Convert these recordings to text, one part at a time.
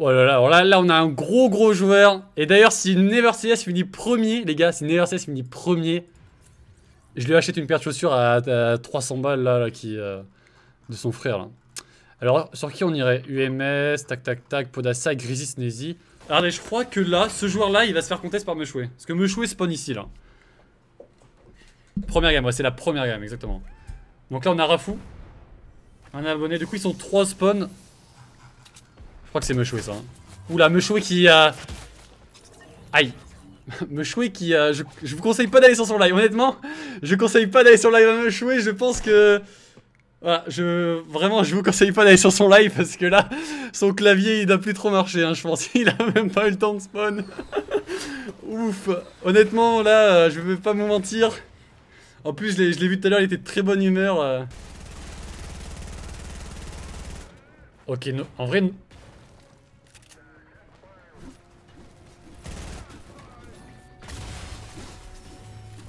Oh là là, alors là, là on a un gros gros joueur. Et d'ailleurs, si Never CS finit premier, les gars, si Never CS finit premier, je lui achète une paire de chaussures à, 300 balles là, qui, euh, de son frère là. Alors, sur qui on irait? UMS, tac tac tac, Podassa, Grisis, Nezi. Regardez, je crois que là, ce joueur-là, il va se faire contester par Meshoué. Parce que Meshoué spawn ici, là. Première gamme, ouais, c'est la première gamme, exactement. Donc là, on a Rafou. Un abonné. Du coup, ils sont 3 spawns. Je crois que c'est Meshoué, ça. Hein. Oula, Meshoué qui a... Aïe. Meshoué qui a... Je, je vous conseille pas d'aller sur son live, honnêtement. Je conseille pas d'aller sur le live à Meshoué. Je pense que... Voilà, je vraiment je vous conseille pas d'aller sur son live parce que là son clavier il n'a plus trop marché hein, je pense il a même pas eu le temps de spawn. Ouf, honnêtement là euh, je vais pas me mentir. En plus je l'ai vu tout à l'heure il était de très bonne humeur. Euh. Ok, en vrai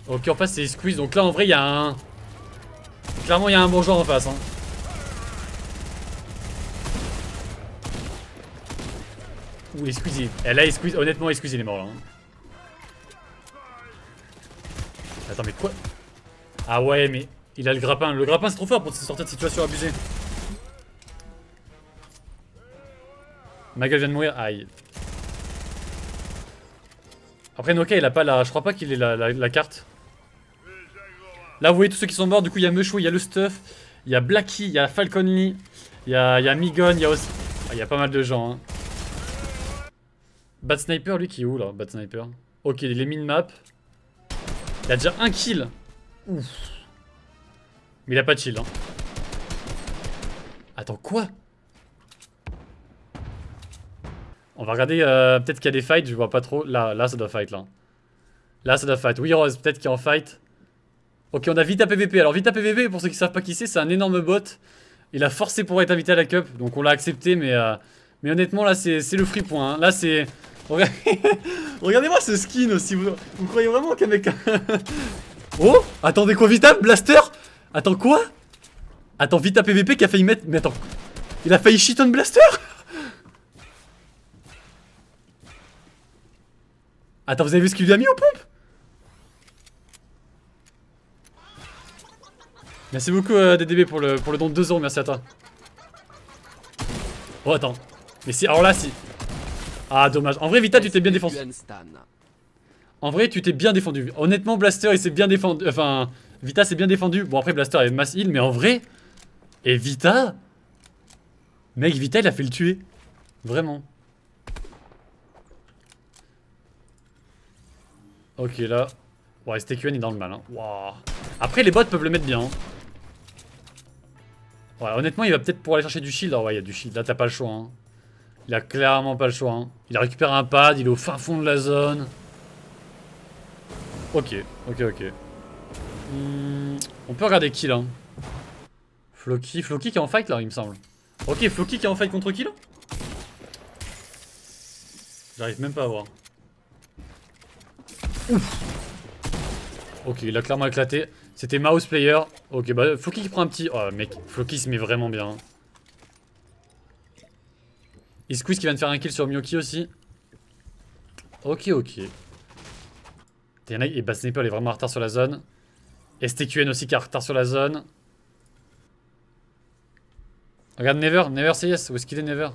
Ok en face c'est squeeze donc là en vrai il y a un Clairement, il y a un bourgeois en face. Hein. Ouh, Squeezie. Et là, Squeezie, honnêtement, Squeezie, il est mort là. Hein. Attends, mais quoi? Ah ouais, mais il a le grappin. Le grappin, c'est trop fort pour sortir de situation abusée. Ma gueule vient de mourir. Aïe. Après, Noka, il a pas la. Je crois pas qu'il ait la carte. Là, vous voyez tous ceux qui sont morts. Du coup, il y a Meshou, il y a le Stuff, il y a Blacky, il y a Falcon Lee, il y a, Migon, il y a aussi. Ah, il y a pas mal de gens. Hein. Bad Sniper, lui, qui est où là Bad Sniper? Ok, il est min-map. Il a déjà un kill. Ouf. Mais il a pas de shield. Hein. Attends, quoi? On va regarder, euh, peut-être qu'il y a des fights, je vois pas trop. Là, là, ça doit fight, là. Là, ça doit fight. Oui, Rose, peut-être qu'il a en fight. Ok, on a Vita PVP. Alors Vita PVP, pour ceux qui savent pas qui c'est, c'est un énorme bot. Il a forcé pour être invité à la cup, donc on l'a accepté, mais, euh, mais honnêtement, là, c'est le free point. Hein. Là, c'est... Regardez-moi ce skin aussi. Vous, croyez vraiment qu'un mec... oh Attendez quoi, Vita Blaster? Attends, quoi? Attends, Vita PVP qui a failli mettre... Mais attends... Il a failli shit on Blaster? Attends, vous avez vu ce qu'il lui a mis aux pompes Merci beaucoup euh, DDB pour le, pour le don de 2 euros, merci à toi. Oh attends. Mais si, alors là si. Ah dommage. En vrai Vita tu t'es bien défendu. En vrai tu t'es bien défendu. Honnêtement Blaster il s'est bien défendu. Enfin Vita s'est bien défendu. Bon après Blaster est mass heal mais en vrai. Et Vita. Mec Vita il a fait le tuer. Vraiment. Ok là. Ouais STQN est dans le mal hein. Après les bots peuvent le mettre bien. Hein. Ouais, honnêtement, il va peut-être pour aller chercher du shield. Ah ouais, il y a du shield. Là, t'as pas le choix. Hein. Il a clairement pas le choix. Hein. Il a récupéré un pad, il est au fin fond de la zone. Ok, ok, ok. Hmm, on peut regarder qui là Floki, Floki qui est en fight là, il me semble. Ok, Floki qui est en fight contre qui là J'arrive même pas à voir. Ouf Ok, il a clairement éclaté. C'était mouse player. Ok, bah Floki qui prend un petit... Oh mec, Floki se met vraiment bien. Et Squeeze qui vient de faire un kill sur Miyoki aussi. Ok, ok. Et bah Sniper il est vraiment en retard sur la zone. STQN aussi qui est en retard sur la zone. Regarde Never, Never yes. Où est-ce qu'il est Never?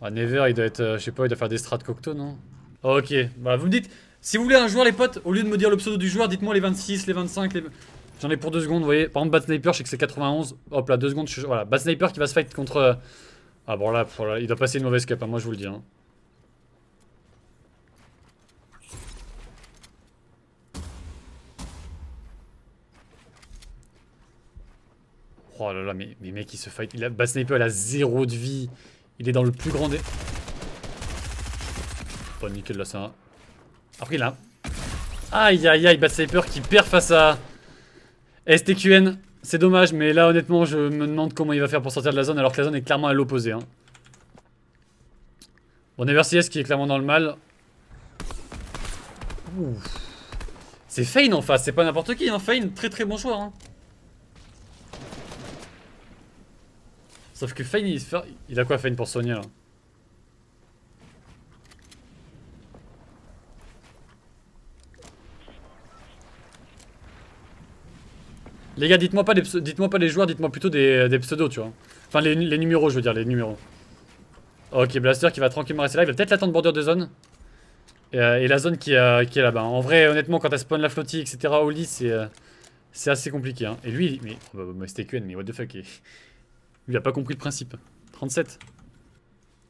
Ah, Never il doit être, euh, je sais pas, il doit faire des strats cocteau non? Ok, bah vous me dites, si vous voulez un joueur, les potes, au lieu de me dire le pseudo du joueur, dites-moi les 26, les 25, les... J'en ai pour 2 secondes, vous voyez. Par exemple, Bad Sniper, je sais que c'est 91. Hop là, 2 secondes. Je... Voilà, Bad Sniper qui va se fight contre... Euh, ah bon, là, il doit passer une mauvaise cap, hein, moi je vous le dis. Hein. Oh là là, mais, mec, il se fight. Il a... Bad Sniper, il a 0 de vie. Il est dans le plus grand des... Pas nickel, là, c'est un... Après là. Aïe aïe aïe, Bad Sniper qui perd face à STQN. C'est dommage, mais là honnêtement, je me demande comment il va faire pour sortir de la zone alors que la zone est clairement à l'opposé. Hein. Bon, CS qui est clairement dans le mal. C'est Fane en face, c'est pas n'importe qui. Hein. Fane, très très bon choix. Hein. Sauf que Fane, il, il a quoi Fane pour Sonia là? Les gars, dites-moi pas, dites-moi pas les joueurs, dites-moi plutôt des, des pseudos, tu vois. Enfin, les, numéros, je veux dire, les numéros. Ok, Blaster qui va tranquillement rester là. Il va peut-être l'attendre border de zone. Et, euh, la zone qui, euh, qui est là-bas. En vrai, honnêtement, quand elle spawn la flottille, etc., au lit, c'est euh, assez compliqué. Hein. Et lui, mais, oh, bah, bah, c'était QN, mais what the fuck. Lui, il a pas compris le principe. 37.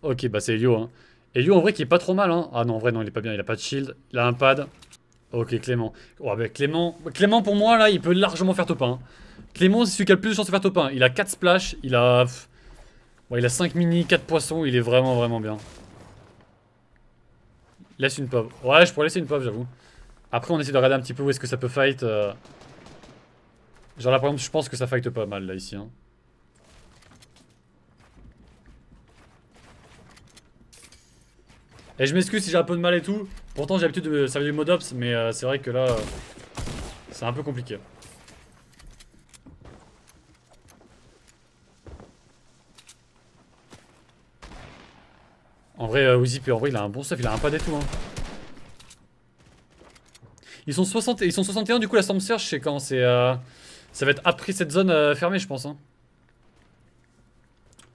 Ok, bah c'est Elio. Hein. Elio, en vrai, qui est pas trop mal. Hein. Ah non, en vrai, non, il est pas bien. Il a pas de shield. Il a un pad. Ok, Clément. Oh, bah, Clément, Clément, pour moi, là, il peut largement faire top 1. hein. Clément, c'est celui qui a le plus de chances de faire top 1. Il a 4 splash. Il a. il a 5 mini, 4 poissons. Il est vraiment, vraiment bien. Laisse une pov. Ouais, je pourrais laisser une pov, j'avoue. Après, on essaie de regarder un petit peu où est-ce que ça peut fight. euh. Genre là, par exemple, je pense que ça fight pas mal, là, ici. Hein. Et je m'excuse si j'ai un peu de mal et tout. Pourtant, j'ai l'habitude de servir du mode ops, mais euh, c'est vrai que là, euh, c'est un peu compliqué. En vrai, euh, puis en vrai, il a un bon stuff, il a un pad et tout. Hein. Ils sont 60, ils sont 61 du coup la Storm Surge, c'est quand c'est euh, ça va être après cette zone fermée, je pense. Hein.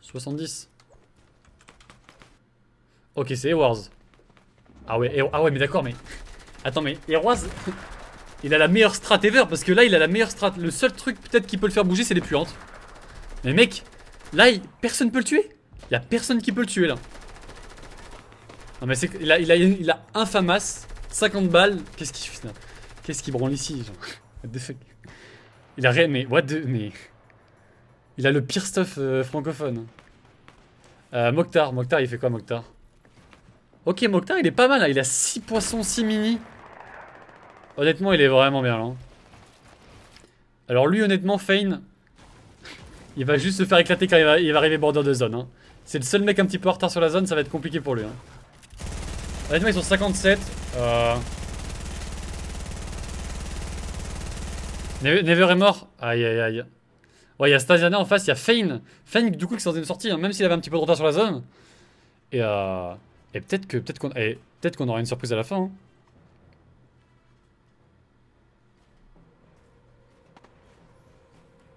70. Ok, c'est Ewars. Ah ouais, ah ouais, mais d'accord, mais attends, mais Ewars, il a la meilleure strat ever parce que là, il a la meilleure strat. Le seul truc peut-être qui peut le faire bouger, c'est les puantes. Mais mec, là, personne peut le tuer? Il y a personne qui peut le tuer là. Non mais c'est il a, il a, un FAMAS, 50 balles, qu'est-ce qu'il fait Qu'est-ce qu'il branle ici genre? Il a rien, mais what the, mais... Il a le pire stuff euh, francophone. Euh, Mokhtar, Mokhtar il fait quoi Mokhtar? Ok Mokhtar il est pas mal là, il a 6 poissons, 6 mini. Honnêtement il est vraiment bien là. Alors lui honnêtement Fane, il va juste se faire éclater quand il va, arriver border de zone. hein. C'est le seul mec un petit peu en retard sur la zone, ça va être compliqué pour lui. Hein. Honnêtement, ils sont 57. Euh... Never, Never est mort. Aïe aïe aïe. Ouais, il y a Stasiana en face, il y a Fane. Fane, du coup, qui s'en est sorti, hein, même s'il avait un petit peu de retard sur la zone. Et, euh... Et peut-être que peut-être qu'on peut-être qu'on aura une surprise à la fin. hein.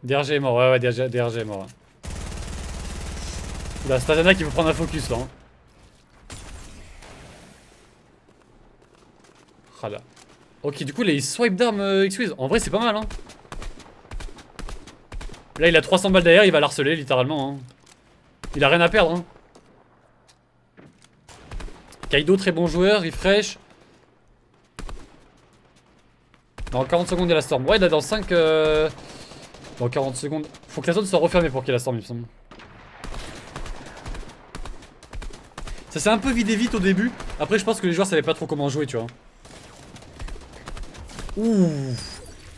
DRG est mort, ouais, ouais, DRG, est mort. ouais. Là, Stasiana qui veut prendre un focus là. hein. Ah là. Ok, du coup, les swipe d'armes euh, en vrai, c'est pas mal. Hein. Là, il a 300 balles derrière, il va l'harceler littéralement. hein. Il a rien à perdre. Hein. Kaido, très bon joueur, refresh. Dans 40 secondes, il y a la storm. Ouais, là, dans 5. euh, Dans 40 secondes. Faut que la zone soit refermée pour qu'il y ait la storm, il me semble. Ça s'est un peu vidé vite au début. Après, je pense que les joueurs savaient pas trop comment jouer, tu vois. Ouh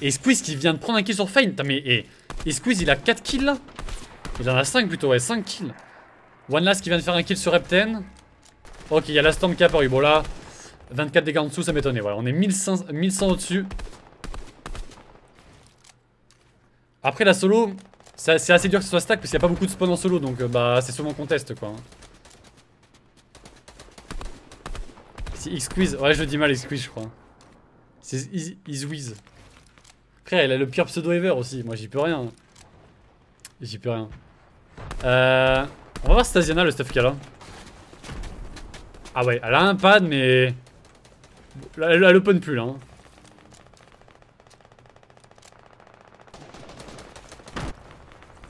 Et Squeeze qui vient de prendre un kill sur Fane. Mais et, et Squeeze il a 4 kills là Il en a 5 plutôt, ouais, 5 kills. One Last qui vient de faire un kill sur Repten. Ok, il y a la Storm qui. Bon là, 24 dégâts en dessous, ça m'étonnait. Voilà, on est 1100, 1100 au-dessus. Après la solo, c'est assez dur que ce soit stack parce qu'il n'y a pas beaucoup de spawn en solo. Donc euh, bah c'est souvent contest quoi. C'est X-Squeeze. Ouais, je le dis mal, X-Squeeze, je crois. C'est Iswiz. Frère, elle a le pire pseudo ever aussi. Moi, j'y peux rien. J'y peux rien. Euh, on va voir Stasiana, le stuff qu'elle a. Ah ouais, elle a un pad, mais... Elle, elle, open plus, là. hein.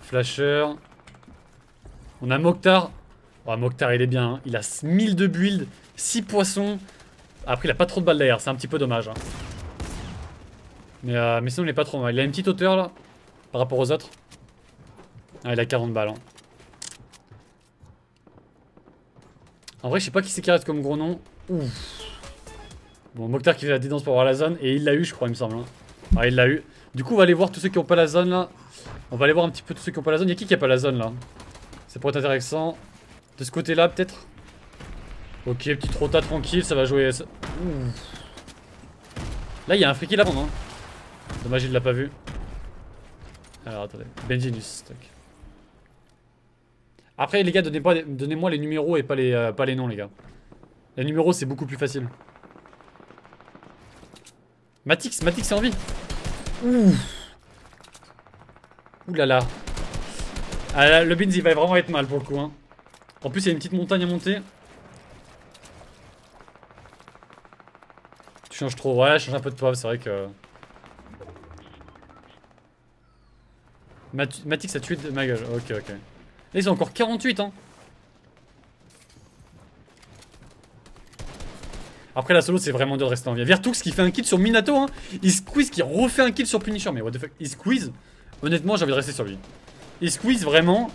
Flasher. On a Mokhtar. Oh, Mokhtar, il est bien. hein. Il a 1000 de build, 6 poissons. Après, il a pas trop de balles derrière. C'est un petit peu dommage. hein. Mais, euh, mais sinon, il est pas trop mal. Il a une petite hauteur, là, par rapport aux autres. Ah, il a 40 balles. hein. En vrai, je sais pas qui c'est qui comme gros nom. Ouf. Bon, Mokhtar qui fait la dédance pour avoir la zone. Et il l'a eu, je crois, il me semble. hein. Ah, il l'a eu. Du coup, on va aller voir tous ceux qui ont pas la zone, là. On va aller voir un petit peu tous ceux qui ont pas la zone. Y'a qui qui a pas la zone, là? Ça pourrait être intéressant. De ce côté-là, peut-être? Ok, petite rota tranquille, ça va jouer... Ouh. Là, il y a un à prendre. Hein. Dommage, il l'a pas vu. Alors, attendez. Benzinus, tac. Après, les gars, donnez-moi donnez les numéros et pas les, euh, pas les noms, les gars. Les numéros, c'est beaucoup plus facile. Matix, Matix est en vie. Ouh. Ouh là là. Ah, là, le Beans il va vraiment être mal pour le coup. Hein. En plus il y a une petite montagne à monter. Tu changes trop. Ouais, change un peu de poivre, c'est vrai que... Mat Matix a tué de ma gueule. Ok, ok. Là ils sont encore 48 hein. Après la solo c'est vraiment dur de rester en vie. Vertux qui fait un kill sur Minato hein. Il squeeze qui refait un kill sur Punisher. Mais what the fuck. Il squeeze. Honnêtement j'ai envie de rester sur lui. Il squeeze vraiment.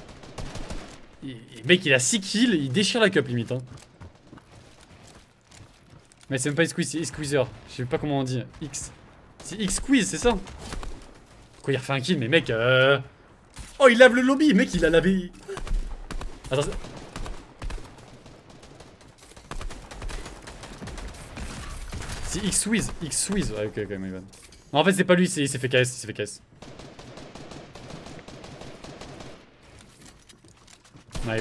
Il, mec il a 6 kills. Il déchire la cup limite hein. Mais c'est même pas squeeze, c'est squeezer. Je sais pas comment on dit. X. C'est X squeeze, c'est ça Quoi, il refait un kill, mais mec, euh... Oh, il lave le lobby, mec, il a lavé... Attends, C'est X Squeeze, X Squeeze. Ouais, ok, ok, my bad. Non, en fait, c'est pas lui, il s'est fait KS, il s'est fait KS. My.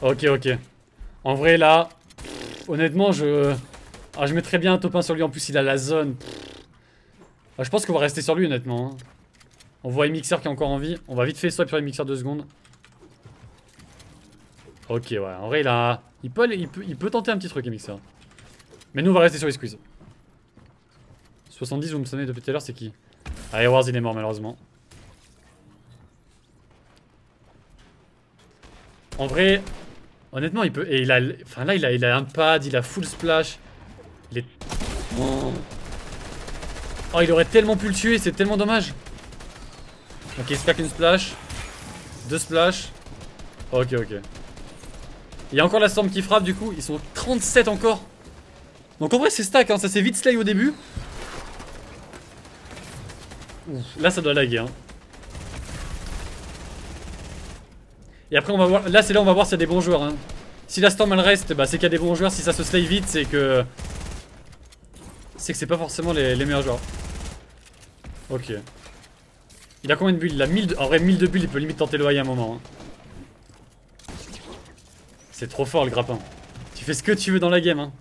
Ok, ok. En vrai, là, honnêtement, je... Ah, je mettrais bien un top 1 sur lui. En plus, il a la zone. Ah, je pense qu'on va rester sur lui, honnêtement. Hein. On voit Mixer qui est encore en vie. On va vite fait swap sur Mixer 2 secondes. Ok, ouais. En vrai, il a... Il peut, il peut, tenter un petit truc, Mixer. Mais nous, on va rester sur les squeeze. 70, vous me sonnez depuis tout à l'heure, c'est qui? Ah, Wars, il est mort, malheureusement. En vrai, honnêtement, il peut. Il a. Enfin là, il a, il a un pad, il a full splash. Il est. il aurait tellement pu le tuer, c'est tellement dommage. Ok, il se une splash. Deux splash. Ok, ok. Il y a encore la storm qui frappe du coup. Ils sont 37 encore. Donc en vrai, c'est stack, hein. ça s'est vite slay au début. là, ça doit laguer. Hein. Et après on va voir, là c'est là on va voir s'il y a des bons joueurs hein. Si la storm elle reste, bah c'est qu'il y a des bons joueurs, si ça se slay vite c'est que... C'est que c'est pas forcément les, meilleurs joueurs. Ok. Il a combien de bulles Il a 1000 de... En vrai 1000 de bulles il peut limite tenter le high à un moment. Hein. C'est trop fort le grappin. Tu fais ce que tu veux dans la game hein.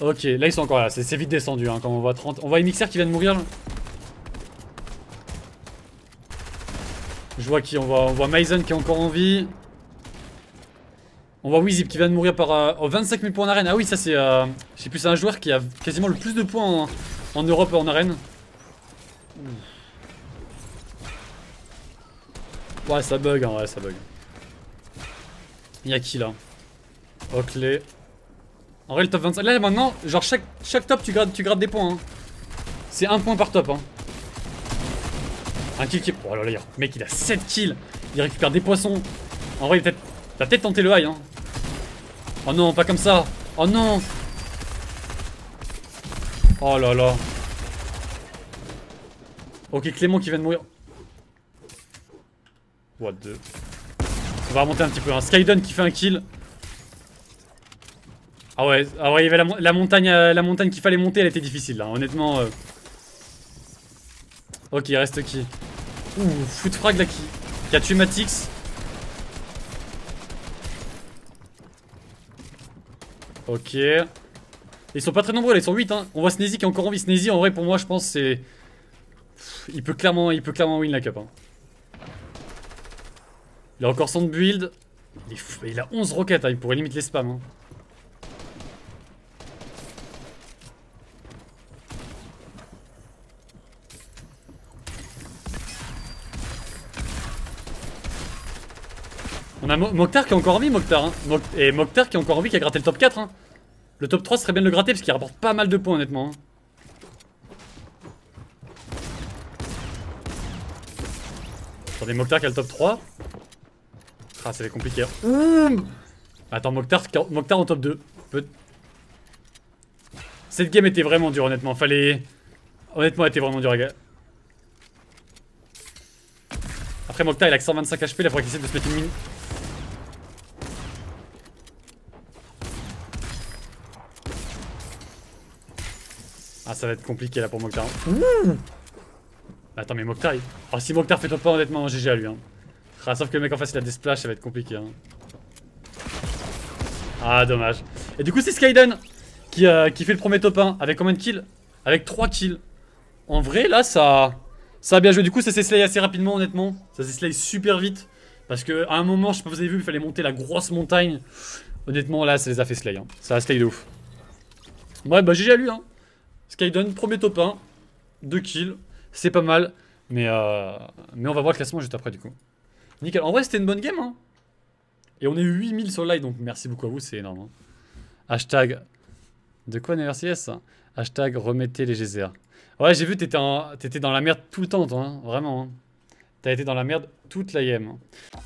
Ok, là ils sont encore là, c'est vite descendu hein, quand on voit 30. On voit Mixer qui vient de mourir là. Je vois qui on voit, on voit Mason qui est encore en vie. On voit Wizip qui vient de mourir par euh, 25 000 points en arène. Ah oui, ça c'est. Euh, je sais plus, c'est un joueur qui a quasiment le plus de points en, Europe en arène. Ouais, ça bug, hein, ouais, ça bug. Y'a qui là? Oakley. En vrai, le top 25. Là maintenant, genre chaque, chaque top, tu grades, tu grades des points. Hein. C'est un point par top. Hein. Un kill qui... Oh là là, mec, il a 7 kills. Il récupère des poissons. En vrai, il va peut-être tenté le high, hein. Oh non, pas comme ça. Oh non. Oh là là. Ok, Clément qui vient de mourir. What the... On va remonter un petit peu. Hein. Skydon qui fait un kill. Ah ouais, ah ouais il y avait la, montagne, euh, la montagne qu'il fallait monter, elle était difficile là, honnêtement. Euh. Ok, il reste qui? Ouh, footfrag là qui, qui a tué Matix. Ok. Ils sont pas très nombreux, là, ils sont 8 hein. On voit Sneezy qui est encore en vie. Sneezy en vrai pour moi je pense c'est... Il peut clairement, il peut clairement win la cup. Hein. Il a encore son build. Il, a 11 roquettes, hein. il pourrait limiter les spams. Hein. On a Mokhtar qui est encore en vie, Mokhtar. Hein. Et Mokhtar qui est encore en vie, qui a gratté le top 4. Hein. Le top 3 serait bien de le gratter parce qu'il rapporte pas mal de points, honnêtement. Hein. Attendez, Mokhtar qui a le top 3. Ah, ça va être compliqué. Hein. Attends, Mokhtar, Mokhtar en top 2. Cette game était vraiment dure, honnêtement. Fallait. Honnêtement, elle était vraiment dure, gars. Après, Mokhtar, il a que 125 HP. Là, il faudrait qu'il essaie de se mettre une mine. Ça va être compliqué là pour Mokhtar. Attends, mais Mokhtar, il... Oh, si Mokhtar fait top pas, honnêtement, GG à lui. Hein. Ah, sauf que le mec en face, il a des splash, ça va être compliqué. Hein. Ah, dommage. Et du coup, c'est Skyden. qui, euh, qui fait le premier top 1. Avec combien de kills? Avec 3 kills. En vrai, là, ça, ça a bien joué. Du coup, ça s'est slay assez rapidement, honnêtement. Ça s'est slay super vite. Parce que à un moment, je sais pas si vous avez vu, il fallait monter la grosse montagne. Honnêtement, là, ça les a fait slay. Hein. Ça a slay de ouf. Ouais, bah GG à lui. Hein. Skydon, premier top 1. 2 kills. C'est pas mal. Mais, euh, mais on va voir le classement juste après, du coup. Nickel. En vrai, c'était une bonne game. Hein. Et on est 8000 sur live, donc merci beaucoup à vous, c'est énorme. Hein. Hashtag. De quoi, NRCS Hashtag remettez les GZR. Ouais, j'ai vu, t'étais dans la merde tout le temps, toi, hein, vraiment. Hein. T'as été dans la merde toute la game. Hein.